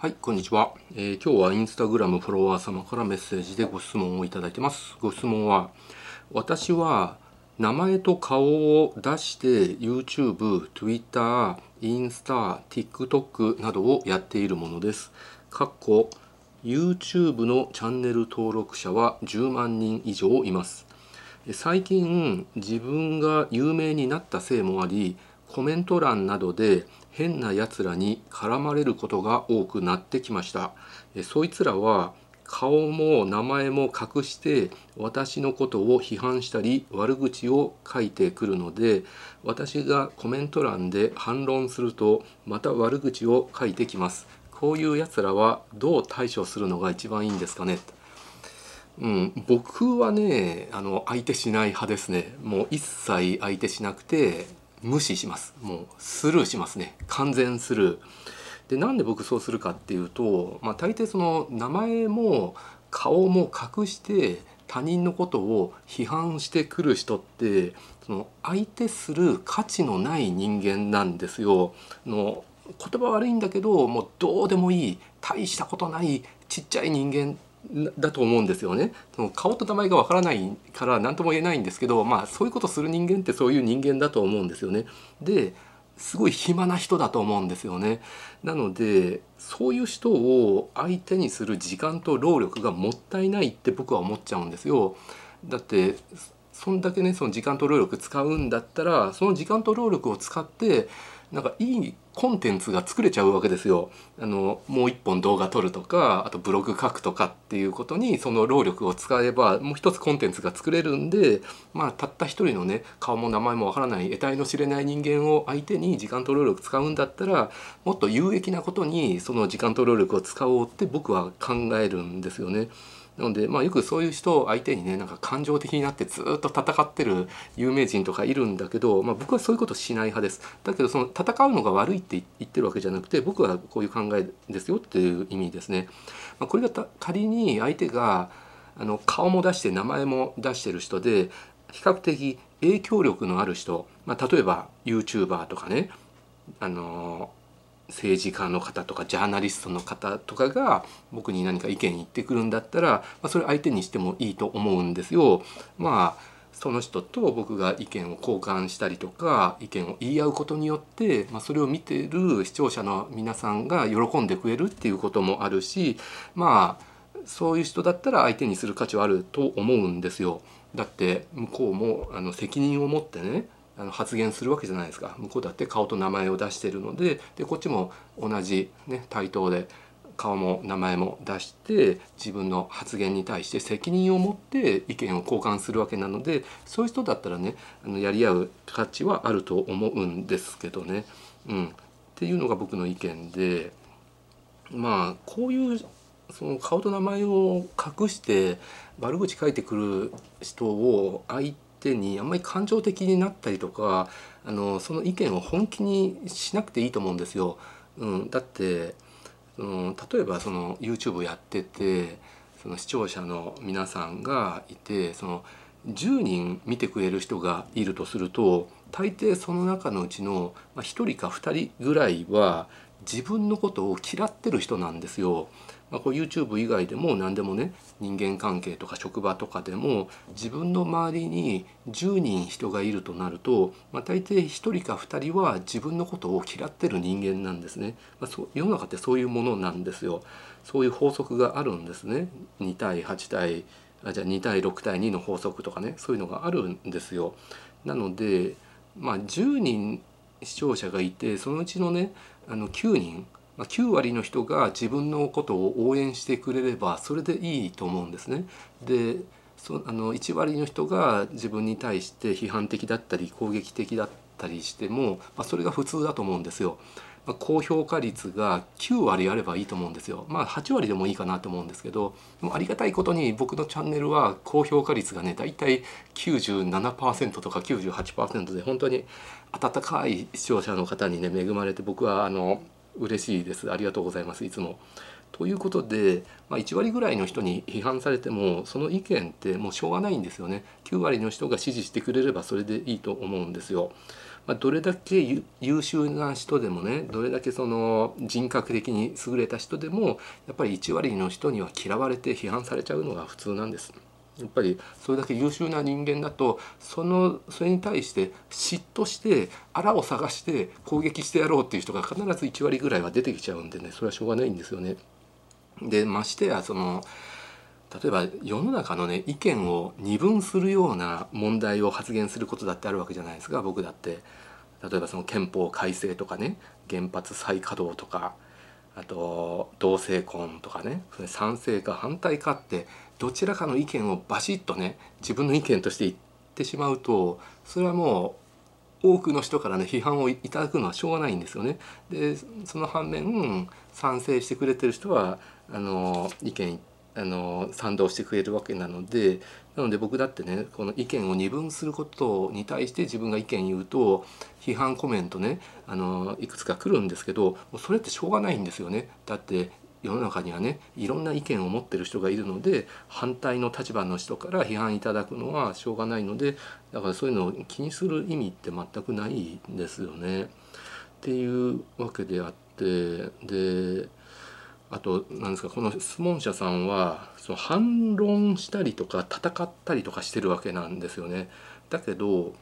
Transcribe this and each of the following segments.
はい、こんにちは、えー今日はインスタグラムフォロワー様からメッセージでご質問をいただいてます。ご質問は、私は名前と顔を出して YouTube、Twitter、インスタ、TikTok などをやっているものです。かっこ YouTube のチャンネル登録者は10万人以上います。最近自分が有名になったせいもありコメント欄などで変なやつらに絡まれることが多くなってきました。えそいつらは顔も名前も隠して私のことを批判したり悪口を書いてくるので私がコメント欄で反論するとまた悪口を書いてきます。こういうやつらはどう対処するのが一番いいんですかね。うん、僕はねあの相手しない派ですね。もう一切相手しなくて無視します。もうスルーしますね。完全スルー。でなんで僕そうするかっていうと、まあ、大抵その名前も顔も隠して他人のことを批判してくる人ってその相手する価値のない人間なんですよ。の言葉悪いんだけどもうどうでもいい大したことないちっちゃい人間だと思うんですよね。その顔と名前がわからないから何とも言えないんですけど、まあそういうことする人間ってそういう人間だと思うんですよね。ですごい暇な人だと思うんですよね。なのでそういう人を相手にする時間と労力がもったいないって僕は思っちゃうんですよ。だってそんだけねその時間と労力使うんだったらその時間と労力を使ってなんかいいコンテンツが作れちゃうわけですよ。あのもう一本動画撮るとかあとブログ書くとかっていうことにその労力を使えばもう一つコンテンツが作れるんでまあたった一人のね顔も名前もわからない得体の知れない人間を相手に時間と労力使うんだったらもっと有益なことにその時間と労力を使おうって僕は考えるんですよね。なので、まあ、よくそういう人を相手にねなんか感情的になってずっと戦ってる有名人とかいるんだけど、まあ、僕はそういうことしない派ですだけどその戦うのが悪いって言ってるわけじゃなくて僕はこういう考えですよっていう意味ですね。まあ、これが仮に相手があの顔も出して名前も出してる人で比較的影響力のある人、まあ、例えば YouTuber とかねあの政治家の方とかジャーナリストの方とかが僕に何か意見言ってくるんだったら、まあ、それ相手にしてもいいと思うんですよ。まあその人と僕が意見を交換したりとか意見を言い合うことによって、まあ、それを見てる視聴者の皆さんが喜んでくれるっていうこともあるしまあそういう人だったら相手にする価値はあると思うんですよ。だって向こうもあの責任を持ってねあの発言するわけじゃないですか向こうだって顔と名前を出してるのででこっちも同じ、ね、対等で顔も名前も出して自分の発言に対して責任を持って意見を交換するわけなのでそういう人だったらねあのやり合う価値はあると思うんですけどね。うん、っていうのが僕の意見でまあこういうその顔と名前を隠して悪口書いてくる人を相手手にあんまり感情的になったりとかあのその意見を本気にしなくていいと思うんですよ。うん、だってその例えばその YouTube やっててその視聴者の皆さんがいてその10人見てくれる人がいるとすると大抵その中のうちの1人か2人ぐらいは自分のことを嫌ってる人なんですよ。まあ、こう YouTube 以外でも何でもね人間関係とか職場とかでも自分の周りに10人人がいるとなると、まあ、大抵1人か2人は自分のことを嫌ってる人間なんですね。まあ、そう世の中ってそういうものなんですよ。そういう法則があるんですね。2対8対あじゃあ2対6対2の法則とかねそういうのがあるんですよ。なのでまあ10人視聴者がいてそのうちのねあの9人まあ9割の人が自分のことを応援してくれればそれでいいと思うんですね。でそあの1割の人が自分に対して批判的だったり攻撃的だったりしても、まあ、それが普通だと思うんですよ。まあ、高評価率が9割あればいいと思うんですよ。まあ8割でもいいかなと思うんですけどでもありがたいことに僕のチャンネルは高評価率がねだいたい97%とか98%で本当に温かい視聴者の方にね恵まれて僕はあの嬉しいですありがとうございますいつも。ということで、まあ、1割ぐらいの人に批判されてもその意見ってもうしょうがないんですよね9割の人が支持してくれればそれでいいと思うんですよ。まあ、どれだけ優秀な人でもねどれだけその人格的に優れた人でもやっぱり1割の人には嫌われて批判されちゃうのが普通なんです。やっぱりそれだけ優秀な人間だとそのそれに対して嫉妬してあらを探して攻撃してやろうっていう人が必ず1割ぐらいは出てきちゃうんでねそれはしょうがないんですよね。でましてやその例えば世の中のね意見を二分するような問題を発言することだってあるわけじゃないですか僕だって。例えばその憲法改正とかね原発再稼働とかあと同性婚とかね賛成か反対かってどちらかの意見をバシッとね自分の意見として言ってしまうとそれはもう多くの人からね批判をいただくのはしょうがないんですよね。でその反面賛成してくれてる人はあの意見あの賛同してくれるわけなのでなので僕だってねこの意見を二分することに対して自分が意見言うと批判コメントねあのいくつか来るんですけどそれってしょうがないんですよね。だって世の中にはねいろんな意見を持ってる人がいるので反対の立場の人から批判いただくのはしょうがないのでだからそういうのを気にする意味って全くないんですよね。っていうわけであってであとなんですかこの質問者さんはその反論したりとか戦ったりとかしてるわけなんですよね。だけど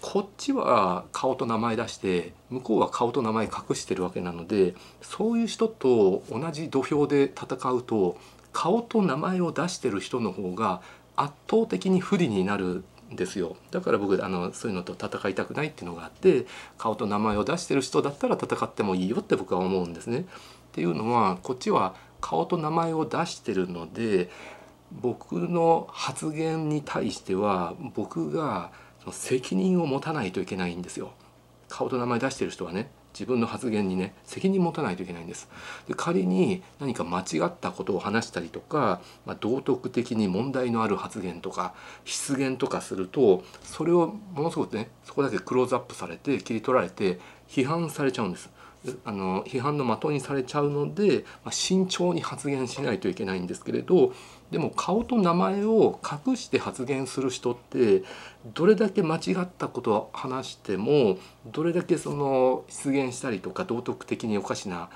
こっちは顔と名前出して向こうは顔と名前隠してるわけなのでそういう人と同じ土俵で戦うと顔と名前を出してる人の方が圧倒的に不利になるんですよだから僕あのそういうのと戦いたくないっていうのがあって顔と名前を出してる人だったら戦ってもいいよって僕は思うんですね。っていうのはこっちは顔と名前を出してるので僕の発言に対しては僕が責任を持たないといけないんですよ。顔と名前出してる人はね自分の発言にね責任持たないといけないんです。で仮に何か間違ったことを話したりとか、まあ、道徳的に問題のある発言とか失言とかするとそれをものすごくねそこだけクローズアップされて切り取られて批判されちゃうんです。あの批判の的にされちゃうので、まあ、慎重に発言しないといけないんですけれどでも顔と名前を隠して発言する人ってどれだけ間違ったことを話してもどれだけその出現したりとか道徳的におかしな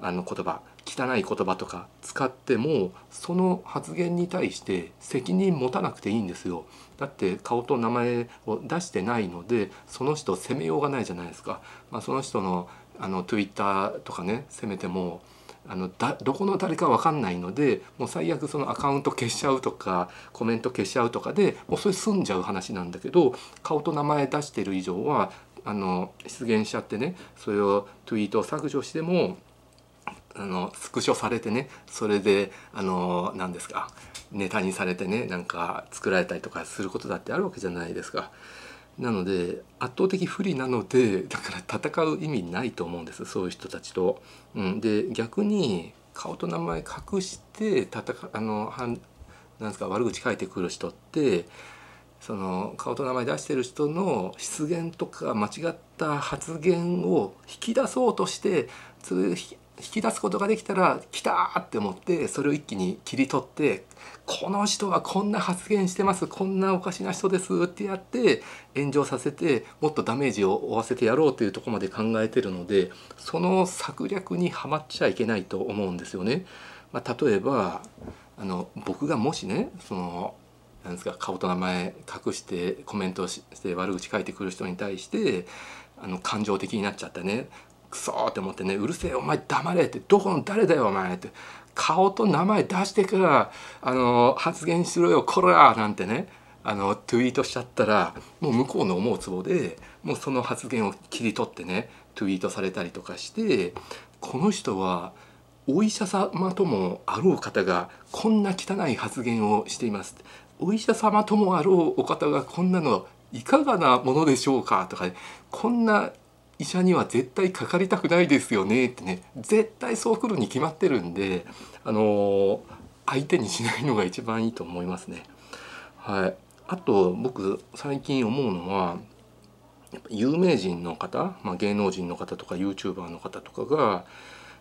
あの言葉汚い言葉とか使ってもその発言に対して責任持たなくていいんですよ。だって顔と名前を出してないのでその人を責めようがないじゃないですか。まあ、その人のあの Twitter とかね責めてもあのだどこの誰か分かんないのでもう最悪そのアカウント消しちゃうとかコメント消しちゃうとかでもうそれ済んじゃう話なんだけど顔と名前出してる以上はあの出現しちゃってねそれをツイートを削除してもあのスクショされてねそれであの何ですかネタにされてねなんか作られたりとかすることだってあるわけじゃないですか。なので圧倒的不利なので だから戦う意味ないと思うんですそういう人たちと。うん、で逆に顔と名前隠して戦あのなんですか悪口書いてくる人ってその顔と名前出してる人の失言とか間違った発言を引き出そうとして引き出すことができたら来たって思ってそれを一気に切り取ってこの人はこんな発言してますこんなおかしな人ですってやって炎上させてもっとダメージを負わせてやろうというとこまで考えてるのでその策略にはまっちゃいけないと思うんですよね。まあ、例えばあの僕がもしねそのなんですか顔と名前隠してコメントして悪口書いてくる人に対してあの感情的になっちゃったねクソって思ってね「うるせえお前黙れ」って「どこの誰だよお前」って顔と名前出してからあの発言しろよこらなんてねあのツイートしちゃったらもう向こうの思うつぼでもうその発言を切り取ってねツイートされたりとかしてこの人はお医者様ともあろう方がこんな汚い発言をしています。お医者様ともあろうお方がこんなのいかがなものでしょうかとか、ね、こんな医者には絶対かかりたくないですよねってね絶対そう来るに決まってるんであの相手にしないのが一番いいと思いますね。はい、あと僕最近思うのはやっぱ有名人の方、まあ、芸能人の方とか YouTuber の方とかが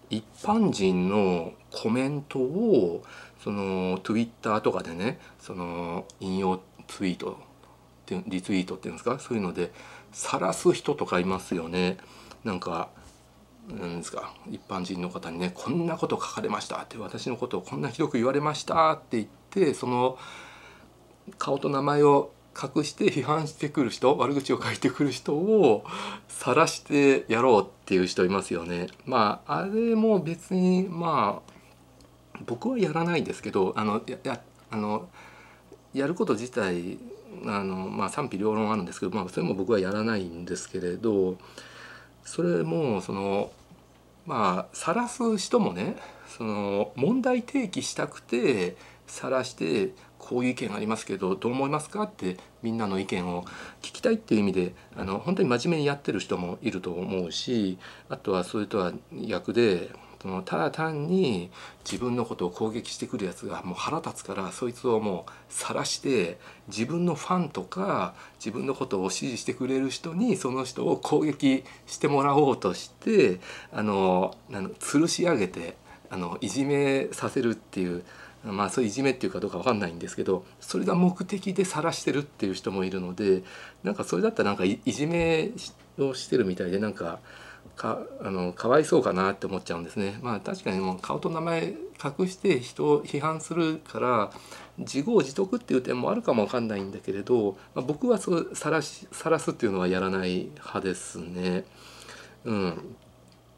一般人のコメントをその Twitter とかでねその引用ツイートリツイートっていうんですかそういうので晒す人とかいますよねなんかなんですか一般人の方にねこんなこと書かれましたって私のことをこんなひどく言われましたって言ってその顔と名前を隠して批判してくる人悪口を書いてくる人を晒してやろうっていう人いますよね。まああれも別にまあ僕はやらないんですけどあのややあのやること自体あの、まあ、賛否両論あるんですけど、まあ、それも僕はやらないんですけれどそれもそのまあ晒す人もねその問題提起したくて晒してこういう意見ありますけどどう思いますかってみんなの意見を聞きたいっていう意味であの本当に真面目にやってる人もいると思うしあとはそれとは逆でそのただ単に自分のことを攻撃してくるやつがもう腹立つからそいつをもう晒して自分のファンとか自分のことを支持してくれる人にその人を攻撃してもらおうとしてあの吊るし上げてあのいじめさせるっていう。まあそういういじめっていうかどうか分かんないんですけどそれが目的で晒してるっていう人もいるのでなんかそれだったらなんかいじめをしてるみたいでなんかかあのかわいそうかなって思っちゃうんですね。まあ確かにもう顔と名前隠して人を批判するから自業自得っていう点もあるかもわかんないんだけれど、まあ、僕はそう晒し晒すっていうのはやらない派ですね。うん、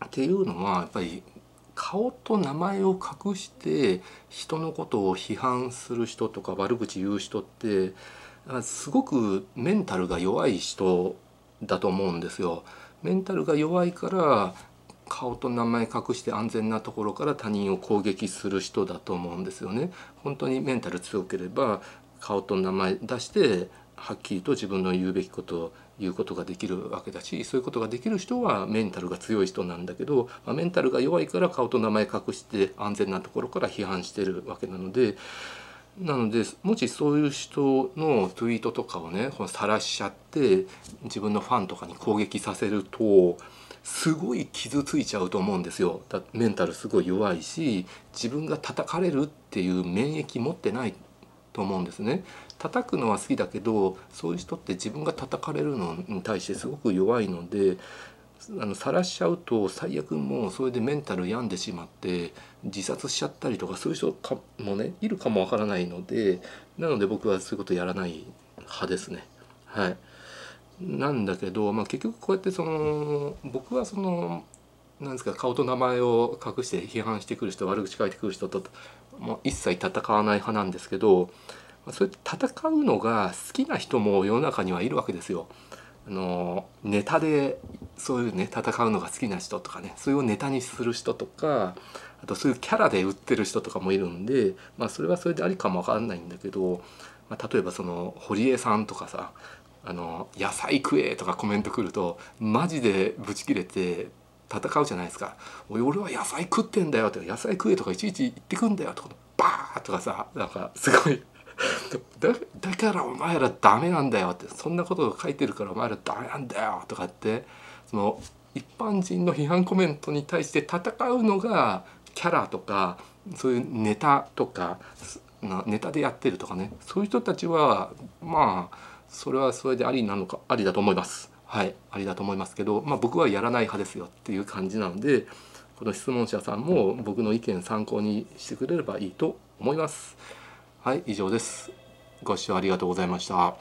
っていうのはやっぱり顔と名前を隠して人のことを批判する人とか悪口言う人ってすごくメンタルが弱い人だと思うんですよ。メンタルが弱いから顔と名前隠して安全なところから他人を攻撃する人だと思うんですよね。本当にメンタル強ければ顔と名前出してはっきりと自分の言うべきことを言うことができるわけだしそういうことができる人はメンタルが強い人なんだけど、まあ、メンタルが弱いから顔と名前隠して安全なところから批判してるわけなのでなのでもしそういう人のツイートとかをねこの晒しちゃって自分のファンとかに攻撃させるとすごい傷ついちゃうと思うんですよ。だメンタルすごい弱いし自分が叩かれるっていう免疫持ってないと思うんですね。叩くのは好きだけどそういう人って自分が叩かれるのに対してすごく弱いのであの晒しちゃうと最悪もうそれでメンタル病んでしまって自殺しちゃったりとかそういう人かもねいるかもわからないのでなので僕はそういうことやらない派ですね。はい、なんだけど、まあ、結局こうやってその僕はそのなんですか顔と名前を隠して批判してくる人悪口書いてくる人ともう一切戦わない派なんですけどそれ戦うのが好きな人も世の中にはいるわけですよ。あのネタでそういうね戦うのが好きな人とかねそれをネタにする人とかあとそういうキャラで売ってる人とかもいるんで、まあ、それはそれでありかもわかんないんだけど、まあ、例えばその堀江さんとかさあの野菜食えとかコメント来るとマジでブチ切れて戦うじゃないですか「おい俺は野菜食ってんだよ」とか「野菜食え」とかいちいち言ってくんだよとかバーとかさなんかすごいだだからお前らダメなんだよってそんなことを書いてるからお前らダメなんだよとかってその一般人の批判コメントに対して戦うのがキャラとかそういうネタとかネタでやってるとかねそういう人たちはまあそれはそれでありなのかありだと思います。はいありだと思いますけど、まあ、僕はやらない派ですよっていう感じなのでこの質問者さんも僕の意見参考にしてくれればいいと思います。はい以上です。ご視聴ありがとうございました。